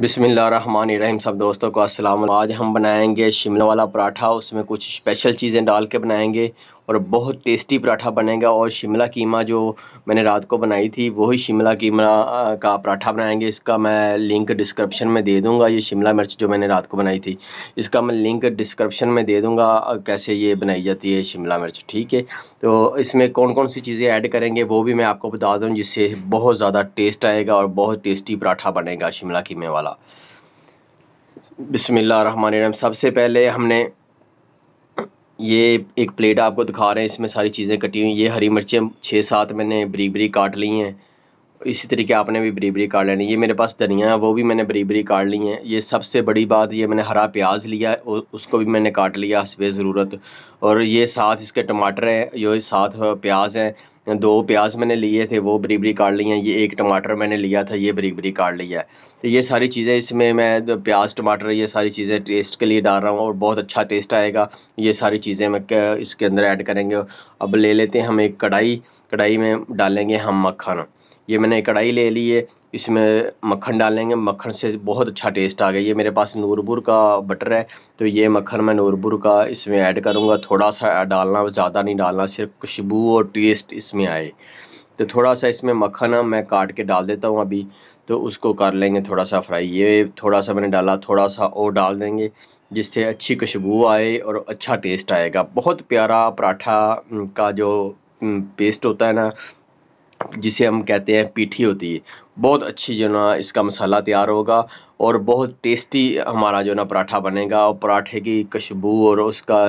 बिसमीम सब दोस्तों को अस्सलाम आज हम बनाएँगे शिमला वाला पराठा, उसमें कुछ स्पेशल चीज़ें डाल के बनाएँगे। और बहुत टेस्टी पराठा बनेगा और शिमला कीमा जो मैंने रात को बनाई थी, वही शिमला कीमा का पराठा बनाएँगे। इसका मैं लिंक डिस्क्रिप्शन में दे दूँगा, ये शिमला मिर्च जो मैंने रात को बनाई थी। इसका मैं लिंक डिस्क्रिप्शन में दे दूँगा कैसे ये बनाई जाती है शिमला मिर्च, ठीक है? तो इसमें कौन कौन सी चीज़ें ऐड करेंगे, वो भी मैं आपको बता दूँ, जिससे बहुत ज़्यादा टेस्ट आएगा और बहुत टेस्टी पराठा बनेगा शिमला कीमे वाला। बिसमीम सबसे पहले हमने ये एक प्लेट आपको दिखा रहे हैं, इसमें सारी चीज़ें कटी हुई ये हरी मिर्चें, छः सात मैंने बरी बरी काट ली हैं। इसी तरीके आपने भी बरी बरी काट लेनी ये मेरे पास धनिया है, वो भी मैंने बरी बरी काट ली हैं। ये सबसे बड़ी बात, ये मैंने हरा प्याज लिया है उसको भी मैंने काट लिया हसवे ज़रूरत। और ये साथ इसके टमाटर हैं, ये साथ प्याज हैं। दो प्याज मैंने लिए थे, वो बरी बरी काट ली हैं ये एक टमाटर मैंने लिया था, ये बरी बरी काट लिया है। तो ये सारी चीज़ें इसमें मैं प्याज, टमाटर, ये सारी चीज़ें टेस्ट के लिए डाल रहा हूँ और बहुत अच्छा टेस्ट आएगा। ये सारी चीज़ें मैं इसके अंदर ऐड करेंगे। अब ले लेते हैं हम एक कढ़ाई कढ़ाई में डालेंगे हम मक्खन। ये मैंने कढ़ाई ले ली है इसमें मक्खन डालेंगे, मक्खन से बहुत अच्छा टेस्ट आ गया। ये मेरे पास नूरपुर का बटर है तो ये मक्खन मैं नूरपुर का इसमें ऐड करूँगा। थोड़ा सा डालना, ज़्यादा नहीं डालना, सिर्फ़ खुशबू और टेस्ट इसमें आए। तो थोड़ा सा इसमें मक्खन मैं काट के डाल देता हूँ अभी तो उसको कर लेंगे थोड़ा सा फ्राई ये थोड़ा सा मैंने डाला थोड़ा सा और डाल देंगे, जिससे अच्छी खुशबू आए और अच्छा टेस्ट आएगा। बहुत प्यारा पराठा का जो पेस्ट होता है ना जिसे हम कहते हैं पीठी होती है। बहुत अच्छी जो ना इसका मसाला तैयार होगा और बहुत टेस्टी हमारा जो ना पराठा बनेगा और पराठे की खुशबू और उसका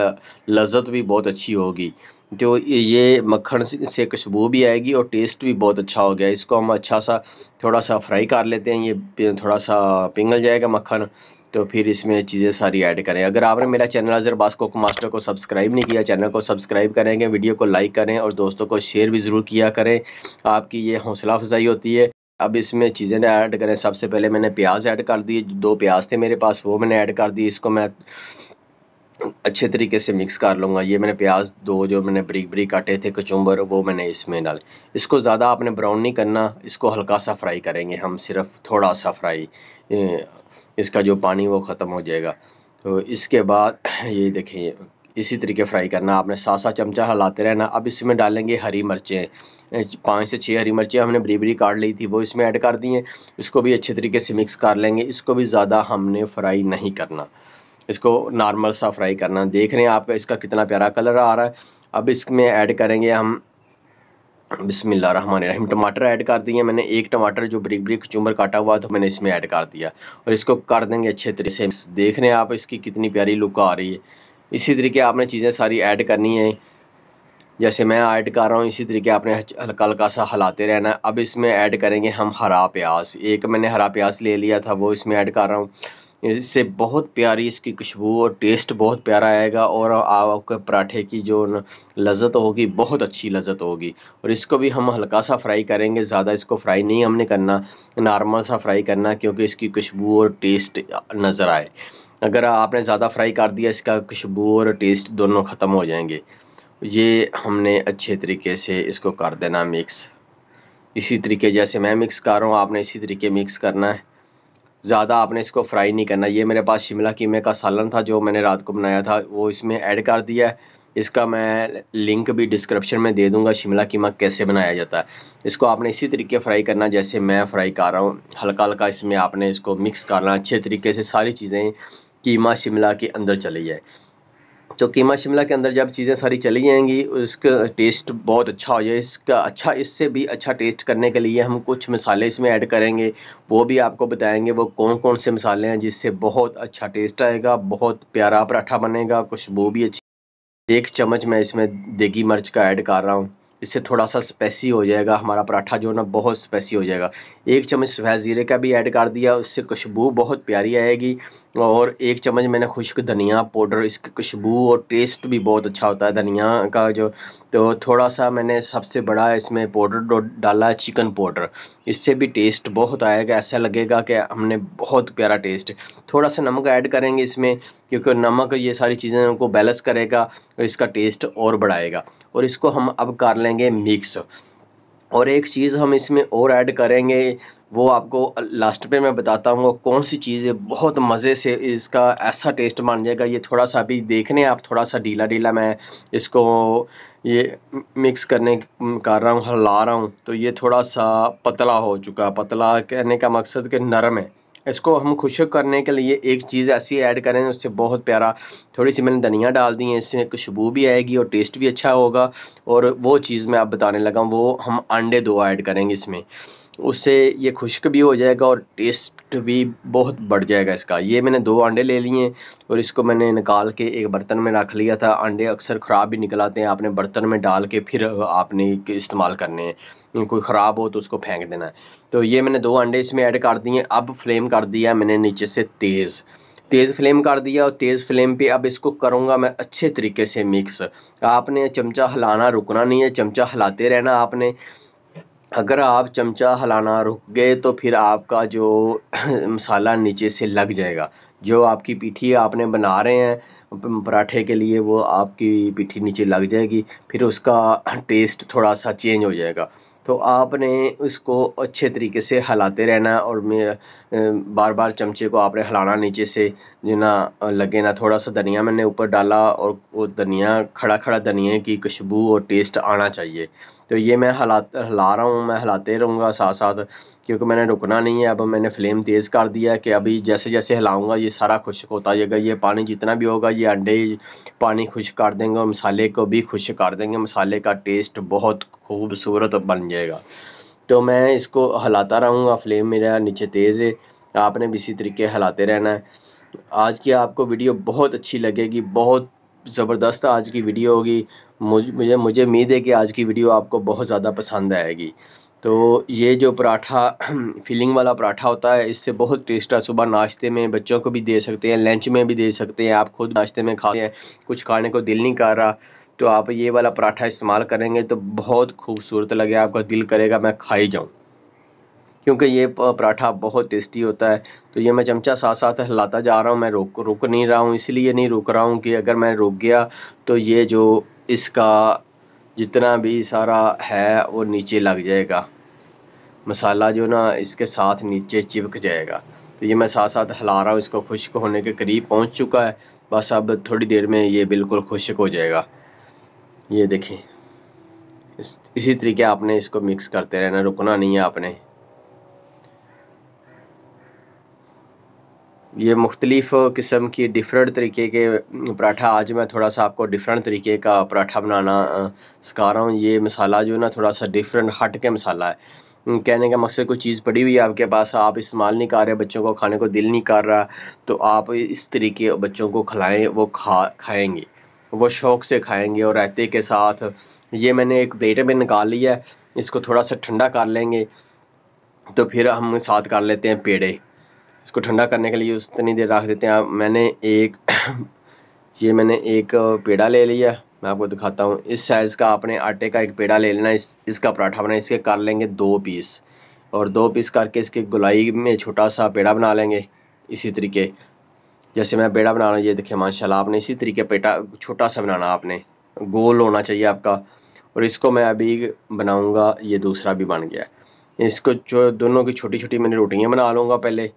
लज़्ज़त भी बहुत अच्छी होगी। तो ये मक्खन से खुशबू भी आएगी और टेस्ट भी बहुत अच्छा हो गया। इसको हम अच्छा सा, थोड़ा सा फ्राई कर लेते हैं। ये थोड़ा सा पिघल जाएगा मक्खन। तो फिर इसमें चीज़ें सारी ऐड करें। अगर आपने मेरा चैनल अजरबास कुक मास्टर को सब्सक्राइब नहीं किया, चैनल को सब्सक्राइब करेंगे वीडियो को लाइक करें और दोस्तों को शेयर भी ज़रूर किया करें। आपकी ये हौसला अफजाई होती है। अब इसमें चीज़ें ऐड करें। सबसे पहले मैंने प्याज ऐड कर दिए। दो प्याज थे मेरे पास, वो मैंने ऐड कर दी इसको मैं अच्छे तरीके से मिक्स कर लूँगा। ये मैंने प्याज, दो जो मैंने ब्रिक ब्रिक काटे थे कचुम्बर वो मैंने इसमें डाले। इसको ज़्यादा आपने ब्राउन नहीं करना, इसको हल्का सा फ्राई करेंगे हम, सिर्फ़ थोड़ा सा फ्राई इसका जो पानी वो ख़त्म हो जाएगा। तो इसके बाद, ये देखिए, इसी तरीके फ्राई करना। आपने सात सात चमचा हिलाते रहना। अब इसमें डालेंगे हरी मिर्चें। पाँच से छः हरी मिर्चें हमने बरी बरी काट ली थी, वो इसमें ऐड कर दी हैं इसको भी अच्छे तरीके से मिक्स कर लेंगे। इसको भी ज़्यादा हमने फ्राई नहीं करना। इसको नॉर्मल सा फ्राई करना। देख रहे हैं आपका इसका कितना प्यारा कलर आ रहा है। अब इसमें ऐड करेंगे हम, बिस्मिल्लाह टमाटर ऐड कर दिए। मैंने एक टमाटर जो ब्रिक ब्रिक चुम्बर काटा हुआ था मैंने इसमें ऐड कर दिया। और इसको कर देंगे अच्छे तरीके से। देख रहे हैं आप, इसकी कितनी प्यारी लुक आ रही है। इसी तरीके आपने चीज़ें सारी ऐड करनी है। जैसे मैं ऐड कर रहा हूँ, इसी तरीके आपने हल्का हल्का सा हलाते रहना। है अब इसमें ऐड करेंगे हम हरा प्याज। एक मैंने हरा प्याज ले लिया था, वो इसमें ऐड कर रहा हूँ। इससे बहुत प्यारी इसकी खुशबू और टेस्ट बहुत प्यारा आएगा और आपके पराठे की जो लज़्ज़त होगी, बहुत अच्छी लज़्ज़त होगी। और इसको भी हम हल्का सा फ्राई करेंगे, ज़्यादा इसको फ्राई नहीं हमने करना नॉर्मल सा फ्राई करना क्योंकि इसकी खुशबू और टेस्ट नज़र आए। अगर आपने ज़्यादा फ्राई कर दिया, इसका खुशबू और टेस्ट दोनों ख़त्म हो जाएँगे। ये हमने अच्छे तरीके से इसको कर देना मिक्स इसी तरीके जैसे मैं मिक्स कर रहा हूँ, आपने इसी तरीके मिक्स करना है। ज़्यादा आपने इसको फ्राई नहीं करना। ये मेरे पास शिमला कीमे का सालन था जो मैंने रात को बनाया था, वो इसमें ऐड कर दिया है। इसका मैं लिंक भी डिस्क्रिप्शन में दे दूँगा, शिमला कीमा कैसे बनाया जाता है। इसको आपने इसी तरीके फ्राई करना जैसे मैं फ्राई कर रहा हूँ। हल्का हल्का इसमें आपने इसको मिक्स करना। अच्छे तरीके से सारी चीज़ें कीमा शिमला के अंदर चली जाए। तो कीमा शिमला के अंदर जब चीज़ें सारी चली जाएँगी, उसका टेस्ट बहुत अच्छा हो जाए। इसका अच्छा इससे भी अच्छा टेस्ट करने के लिए हम कुछ मसाले इसमें ऐड करेंगे। वो भी आपको बताएँगे वो कौन कौन से मसाले हैं जिससे बहुत अच्छा टेस्ट आएगा, बहुत प्यारा पराठा बनेगा खुशबू भी अच्छी। एक चम्मच मैं इसमें देगी मिर्च का ऐड कर रहा हूँ। इससे थोड़ा सा स्पेसी हो जाएगा, हमारा पराठा जो ना बहुत स्पेसी हो जाएगा। एक चम्मच सफ़ेद ज़ीरे का भी ऐड कर दिया, उससे खुशबू बहुत प्यारी आएगी। और एक चम्मच मैंने खुश्क धनिया पाउडर इसकी खुशबू और टेस्ट भी बहुत अच्छा होता है धनिया का जो तो थोड़ा सा मैंने सबसे बड़ा इसमें पाउडर डाला है चिकन पाउडर इससे भी टेस्ट बहुत आएगा, ऐसा लगेगा कि हमने बहुत प्यारा टेस्ट थोड़ा सा नमक ऐड करेंगे इसमें, क्योंकि नमक ये सारी चीज़ें उनको बैलेंस करेगा और इसका टेस्ट और बढ़ाएगा। और इसको हम अब कर लेंगे मिक्स और एक चीज़ हम इसमें और ऐड करेंगे, वो आपको लास्ट पे मैं बताता हूँ, कौन सी चीज़ है, बहुत मज़े से इसका ऐसा टेस्ट मान जाएगा। ये थोड़ा सा अभी देखने, आप थोड़ा सा ढीला ढीला मैं इसको ये मिक्स करने कर रहा हूँ, हिला रहा हूँ तो ये थोड़ा सा पतला हो चुका पतला कहने का मकसद कि नरम है। इसको हम खुशक करने के लिए एक चीज़ ऐसी ऐड करें, उससे बहुत प्यारा थोड़ी सी मैंने धनिया डाल दी है, इससे खुशबू भी आएगी और टेस्ट भी अच्छा होगा और वो चीज़ मैं आप बताने लगा वो हम अंडे दो ऐड करेंगे इसमें। उससे ये खुश्क भी हो जाएगा और टेस्ट भी बहुत बढ़ जाएगा इसका। ये मैंने दो अंडे ले लिए और इसको मैंने निकाल के एक बर्तन में रख लिया था। अंडे अक्सर ख़राब भी निकल आते हैं, आपने बर्तन में डाल के फिर आपने इस्तेमाल करने हैं। कोई ख़राब हो तो उसको फेंक देना है। तो ये मैंने दो अंडे इसमें ऐड कर दिए, अब फ्लेम कर दिया मैंने नीचे से तेज़। तेज़ फ्लेम कर दिया और तेज़ फ्लेम पे अब इसको करूँगा मैं अच्छे तरीके से मिक्स आपने चमचा हिलाना रुकना नहीं है, चमचा हिलाते रहना आपने। अगर आप चमचा हिलाना रुक गए तो फिर आपका जो मसाला नीचे से लग जाएगा। जो आपकी पीठी आपने बना रहे हैं, पराठे के लिए वो आपकी पीठी नीचे लग जाएगी, फिर उसका टेस्ट थोड़ा सा चेंज हो जाएगा। तो आपने उसको अच्छे तरीके से हलाते रहना और बार बार चमचे को आपने हलाना नीचे से, जो ना लगे ना थोड़ा सा धनिया मैंने ऊपर डाला और वो धनिया खड़ा खड़ा धनिया की खुशबू और टेस्ट आना चाहिए। तो ये मैं हला हिला रहा हूँ, मैं हिलाते रहूँगा साथ साथ क्योंकि मैंने रुकना नहीं है, अब मैंने फ्लेम तेज़ कर दिया है कि अभी जैसे जैसे हिलाऊँगा, ये सारा खुश्क होता जाएगा, ये पानी जितना भी होगा, ये अंडे पानी खुश कर देंगे और मसाले को भी खुश कर देंगे, मसाले का टेस्ट बहुत खूबसूरत बन जाएगा। तो मैं इसको हिलाता रहूँगा, फ्लेम मेरा नीचे तेज़ है, आपने भी इसी तरीके हिलाते रहना है। आज की आपको वीडियो बहुत अच्छी लगेगी, बहुत ज़बरदस्त आज की वीडियो होगी। मुझे मुझे उम्मीद है कि आज की वीडियो आपको बहुत ज़्यादा पसंद आएगी। तो ये जो पराठा फिलिंग वाला पराठा होता है, इससे बहुत टेस्ट है। सुबह नाश्ते में बच्चों को भी दे सकते हैं लंच में भी दे सकते हैं। आप खुद नाश्ते में खाते हैं, कुछ खाने को दिल नहीं कर रहा तो आप ये वाला पराठा इस्तेमाल करेंगे तो बहुत खूबसूरत लगे आपका दिल करेगा, मैं खाई जाऊँ। क्योंकि ये पराठा बहुत टेस्टी होता है तो ये मैं चमचा साथ साथ हिलाता जा रहा हूँ मैं रुक रुक नहीं रहा हूँ इसलिए नहीं रुक रहा हूँ कि अगर मैं रुक गया तो ये जो इसका जितना भी सारा है वो नीचे लग जाएगा। मसाला जो ना इसके साथ नीचे चिपक जाएगा। तो ये मैं साथ साथ हिला रहा हूँ इसको खुश्क होने के करीब पहुँच चुका है बस अब थोड़ी देर में ये बिल्कुल खुश्क हो जाएगा। ये देखें इस, इसी तरीके आपने इसको मिक्स करते रहना रुकना नहीं है आपने। ये मुख्तलिफ़ किस्म की डिफरेंट तरीके के पराठा, आज मैं थोड़ा सा आपको डिफरेंट तरीके का पराठा बनाना सिखा रहा हूँ। ये मसाला जो है ना, थोड़ा सा डिफरेंट हट के मसाला है। कहने का मकसद कोई चीज़ पड़ी हुई है आपके पास, आप इस्तेमाल नहीं कर रहे, बच्चों को खाने को दिल नहीं कर रहा तो आप इस तरीके बच्चों को खिलाएँ, वो खा, खाएँगे। वो शौक़ से खाएँगे और रहते के साथ। ये मैंने एक प्लेट में निकाल लिया है, इसको थोड़ा सा ठंडा कर लेंगे तो फिर हम साथ कर लेते हैं पेड़े। इसको ठंडा करने के लिए उतनी देर रख देते हैं। आप, मैंने एक, ये मैंने एक पेड़ा ले लिया। मैं आपको दिखाता हूँ। इस साइज़ का आपने आटे का एक पेड़ा ले लेना। इस, इसका पराठा बना इसके कर लेंगे दो पीस और दो पीस करके इसके गुलाई में छोटा सा पेड़ा बना लेंगे इसी तरीके। जैसे मैं पेड़ा बना रहा ये देखिए, माशाल्लाह, आपने इसी तरीके पेटा, छोटा सा बनाना आपने। गोल होना चाहिए आपका। और इसको मैं अभी बनाऊँगा, ये दूसरा भी बन गया। इसको जो, दोनों की छोटी छोटी मैंने रोटियाँ बना लूँगा पहले।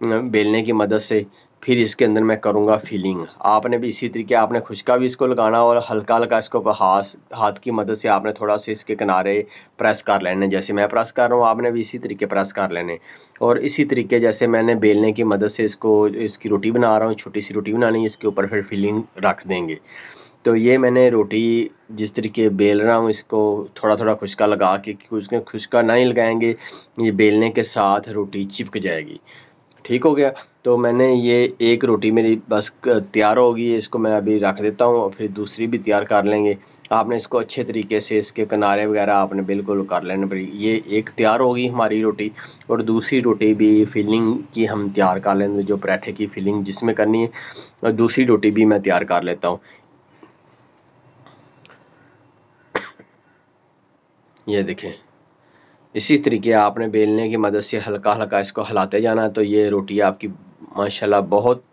बेलने की मदद से फिर इसके अंदर मैं करूँगा फिलिंग आपने भी इसी तरीके, आपने खुशका भी इसको लगाना और हल्का हल्का इसको हाथ हाथ की मदद से आपने थोड़ा सा इसके किनारे प्रेस कर लेने, जैसे मैं प्रेस कर रहा हूँ, आपने भी इसी तरीके प्रेस कर लेने। और इसी तरीके जैसे मैंने बेलने की मदद से इसको, इसकी रोटी बना रहा हूँ, छोटी सी रोटी बनानी है, इसके ऊपर फिर फिलिंग रख देंगे। तो ये मैंने रोटी जिस तरीके बेल रहा हूँ, इसको थोड़ा थोड़ा खुशका लगा के उसमें खुशका नहीं लगाएँगे, ये बेलने के साथ रोटी चिपक जाएगी। ठीक हो गया। तो मैंने ये एक रोटी मेरी बस तैयार होगी इसको मैं अभी रख देता हूँ और फिर दूसरी भी तैयार कर लेंगे। आपने इसको अच्छे तरीके से इसके किनारे वगैरह आपने बिल्कुल कर लेने पड़ी ये एक तैयार होगी हमारी रोटी और दूसरी रोटी भी फिलिंग की हम तैयार कर लेंगे, जो पराठे की फिलिंग जिसमें करनी है। और दूसरी रोटी भी मैं तैयार कर लेता हूँ। ये देखें इसी तरीके आपने बेलने की मदद से हल्का हल्का इसको हिलाते जाना तो ये रोटी आपकी, माशाल्लाह, बहुत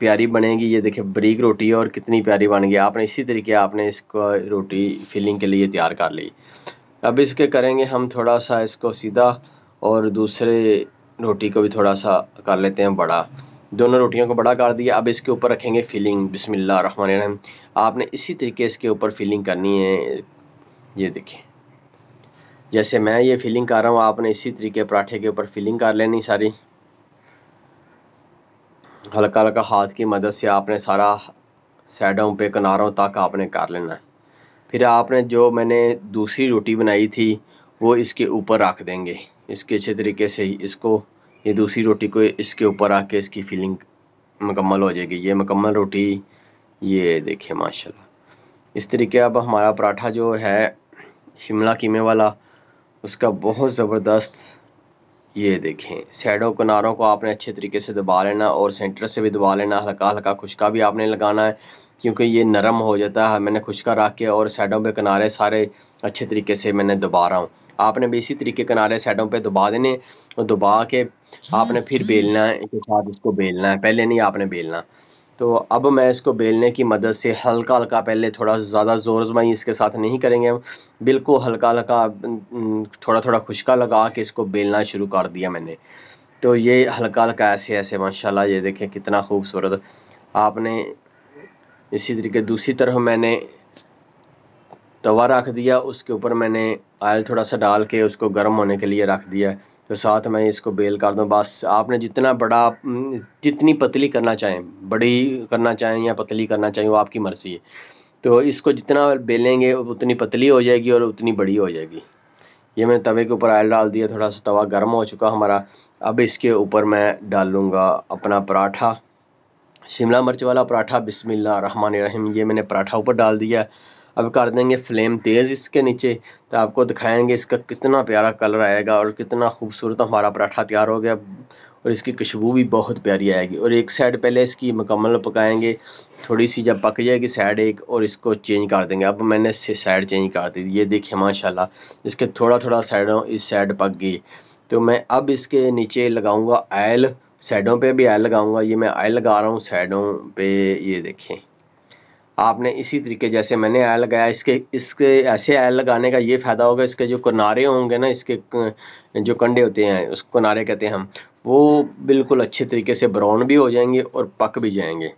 प्यारी बनेगी। ये देखिए, बरीक रोटी है और कितनी प्यारी बन गई। आपने इसी तरीके आपने इसको रोटी फिलिंग के लिए तैयार कर ली। अब इसके करेंगे हम थोड़ा सा इसको सीधा और दूसरे रोटी को भी थोड़ा सा कर लेते हैं बड़ा। दोनों रोटियों को बड़ा कर दिया। अब इसके ऊपर रखेंगे फिलिंग बिस्मिल्लाह रन आपने इसी तरीके इसके ऊपर फिलिंग करनी है। ये देखें जैसे मैं ये फिलिंग कर रहा हूँ, आपने इसी तरीके पराठे के ऊपर फिलिंग कर लेनी सारी। हल्का हल्का हाथ की मदद से आपने सारा साइडों पे, किनारों तक आपने कर लेना है। फिर आपने जो मैंने दूसरी रोटी बनाई थी, वो इसके ऊपर रख देंगे। इसके अच्छे तरीके से ही इसको, ये दूसरी रोटी को इसके ऊपर आके इसकी फिलिंग मुकम्मल हो जाएगी। ये मुकम्मल रोटी, ये देखिए माशाल्लाह। इस तरीके अब हमारा पराठा जो है, शिमला कीमे वाला उसका बहुत ज़बरदस्त ये देखें साइडों किनारों को आपने अच्छे तरीके से दबा लेना और सेंटर से भी दबा लेना, हल्का हल्का खुशका भी आपने लगाना है, क्योंकि ये नरम हो जाता है, मैंने खुशका रख के और साइडों पे किनारे सारे अच्छे तरीके से मैंने दबा रहा हूँ। आपने भी इसी तरीके किनारे साइडों पे दबा देने, और दबा के आपने फिर बेलना है इसके साथ इसको बेलना है, पहले नहीं आपने बेलना। तो अब मैं इसको बेलने की मदद से हल्का हल्का पहले थोड़ा ज़्यादा ज़ोर जमाई इसके साथ नहीं करेंगे बिल्कुल हल्का हल्का थोड़ा थोड़ा खुशका लगा के इसको बेलना शुरू कर दिया मैंने। तो ये हल्का हल्का ऐसे ऐसे, माशाल्लाह, ये देखें कितना खूबसूरत। आपने इसी तरीके, दूसरी तरफ़ मैंने तवा रख दिया, उसके ऊपर मैंने आयल थोड़ा सा डाल के उसको गर्म होने के लिए रख दिया। तो साथ में इसको बेल कर दूँ। बस आपने जितना बड़ा जितनी पतली करना चाहें, बड़ी करना चाहें या पतली करना चाहें, वो आपकी मर्ज़ी है। तो इसको जितना बेलेंगे, उतनी पतली हो जाएगी और उतनी बड़ी हो जाएगी। ये मैंने तवे के ऊपर आयल डाल दिया, थोड़ा सा तवा गर्म हो चुका हमारा। अब इसके ऊपर मैं डालूँगा अपना पराठा। शिमला मिर्च वाला पराठा, बिस्मिल्लाह रहमान रहीम, ये मैंने पराठा ऊपर डाल दिया। अब कर देंगे फ्लेम तेज़ इसके नीचे तो आपको दिखाएँगे इसका कितना प्यारा कलर आएगा और कितना खूबसूरत हमारा पराठा तैयार हो गया। और इसकी खुशबू भी बहुत प्यारी आएगी। और एक साइड पहले इसकी मुकम्मल पकाएँगे थोड़ी सी जब पक जाएगी साइड एक, और इसको चेंज कर देंगे। अब मैंने इससे साइड चेंज कर दी। ये देखिए, माशाल्लाह, इसके थोड़ा थोड़ा साइडों इस साइड पक गई। तो मैं अब इसके नीचे लगाऊँगा आयल साइडों पे भी आयल लगाऊँगा। ये मैं आयल लगा रहा हूँ साइडों पे, ये देखें आपने इसी तरीके जैसे मैंने आयल लगाया, इसके इसके ऐसे आयल लगाने का ये फ़ायदा होगा, इसके जो किनारे होंगे ना, इसके जो कंडे होते हैं, उस किनारे कहते हैं हम, वो बिल्कुल अच्छे तरीके से ब्राउन भी हो जाएँगे और पक भी जाएँगे।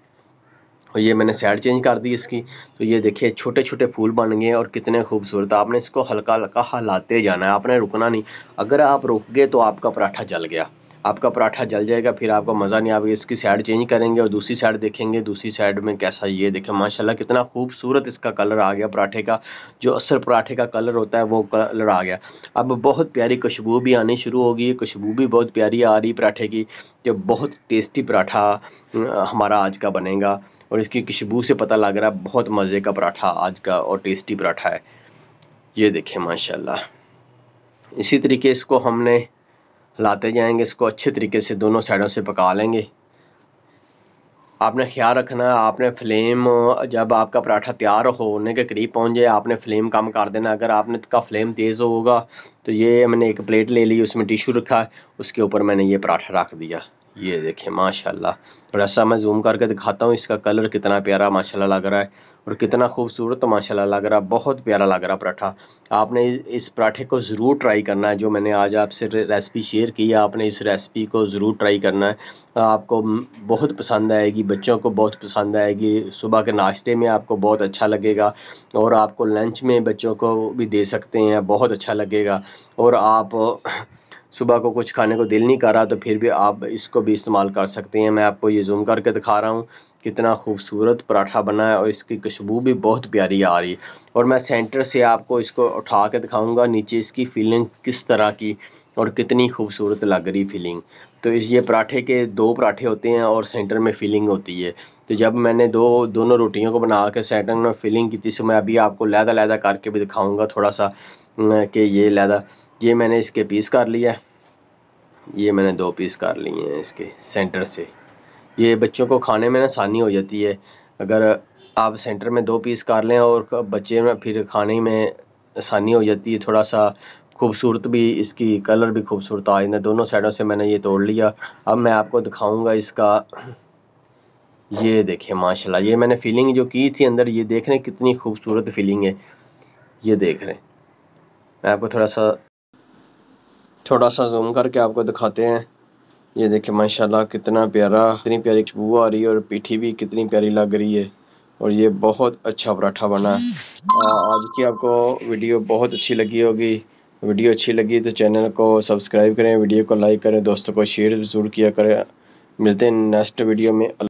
और ये मैंने साइड चेंज कर दी इसकी तो ये देखिए छोटे छोटे फूल बन गए और कितने खूबसूरत, आपने इसको हल्का हल्का हलाते जाना है, आपने रुकना नहीं, अगर आप रुक गए तो आपका पराठा जल गया। आपका पराठा जल जाएगा, फिर आपको मज़ा नहीं आएगा, इसकी साइड चेंज करेंगे और दूसरी साइड देखेंगे, दूसरी साइड में कैसा ये देखें। माशाल्लाह, कितना खूबसूरत इसका कलर आ गया पराठे का। जो असल पराठे का कलर होता है, वो कलर आ गया। अब बहुत प्यारी खुशबू भी आनी शुरू होगी, खुशबू भी बहुत प्यारी आ रही पराठे की जो बहुत टेस्टी पराठा हमारा आज का बनेगा। और इसकी खुशबू से पता लग रहा है, बहुत मज़े का पराठा आज का और टेस्टी पराठा है। ये देखें, माशाल्लाह। इसी तरीके इसको हमने हिलाते जाएँगे, इसको अच्छे तरीके से दोनों साइडों से पका लेंगे। आपने ख्याल रखना है आपने फ्लेम, जब आपका पराठा तैयार होने के करीब पहुँच जाए, आपने फ्लेम कम कर देना। अगर आपने इसका फ्लेम तेज़ होगा तो ये मैंने एक प्लेट ले ली, उसमें टिशू रखा, उसके ऊपर मैंने ये पराठा रख दिया। ये देखें माशाल्लाह। थोड़ा सा मैं जूम करके दिखाता हूँ, इसका कलर कितना प्यारा, माशाल्लाह लग रहा है। और कितना खूबसूरत, माशाल्लाह, लग रहा, बहुत प्यारा लग रहा पराठा। आपने इस पराठे को ज़रूर ट्राई करना है, जो मैंने आज आपसे रेसिपी शेयर की है, आपने इस रेसिपी को ज़रूर ट्राई करना है। आपको बहुत पसंद आएगी, बच्चों को बहुत पसंद आएगी, सुबह के नाश्ते में आपको बहुत अच्छा लगेगा, और आपको लंच में बच्चों को भी दे सकते हैं, बहुत अच्छा लगेगा। और आप सुबह को कुछ खाने को दिल नहीं कर रहा तो फिर भी आप इसको भी इस्तेमाल कर सकते हैं। मैं आपको ये जूम करके दिखा रहा हूँ। कितना खूबसूरत पराठा बना है और इसकी खुशबू भी बहुत प्यारी आ रही है। और मैं सेंटर से आपको इसको उठा के दिखाऊँगा, नीचे इसकी फीलिंग किस तरह की और कितनी खूबसूरत लग रही फीलिंग तो इस, ये पराठे के दो पराठे होते हैं और सेंटर में फीलिंग होती है। तो जब मैंने दो, दोनों रोटियों को बना के सेंटर में फीलिंग की थी तो मैं अभी आपको लहदा लहदा करके भी दिखाऊँगा थोड़ा सा कि ये लहदा, ये मैंने इसके पीस कर लिया ये मैंने दो पीस कर लिए हैं इसके सेंटर से। ये बच्चों को खाने में आसानी हो जाती है। अगर आप सेंटर में दो पीस कर लें और बच्चे में फिर खाने में आसानी हो जाती है। थोड़ा सा खूबसूरत भी इसकी कलर भी खूबसूरत आ जाता दोनों साइडों से मैंने ये तोड़ लिया। अब मैं आपको दिखाऊँगा इसका। ये देखें माशाल्लाह, ये मैंने फीलिंग जो की थी अंदर, ये देख रहे हैं कितनी खूबसूरत फीलिंग है। ये देख रहे हैं। मैं आपको थोड़ा सा थोड़ा सा जूम करके आपको दिखाते हैं। ये देखें माशाल्लाह कितना प्यारा, कितनी प्यारी खुशबू आ रही है और पीठी भी कितनी प्यारी लग रही है। और ये बहुत अच्छा पराठा बना है। आज की आपको वीडियो बहुत अच्छी लगी होगी। वीडियो अच्छी लगी तो चैनल को सब्सक्राइब करें, वीडियो को लाइक करें, दोस्तों को शेयर ज़रूर किया करें। मिलते हैं नेक्स्ट वीडियो में।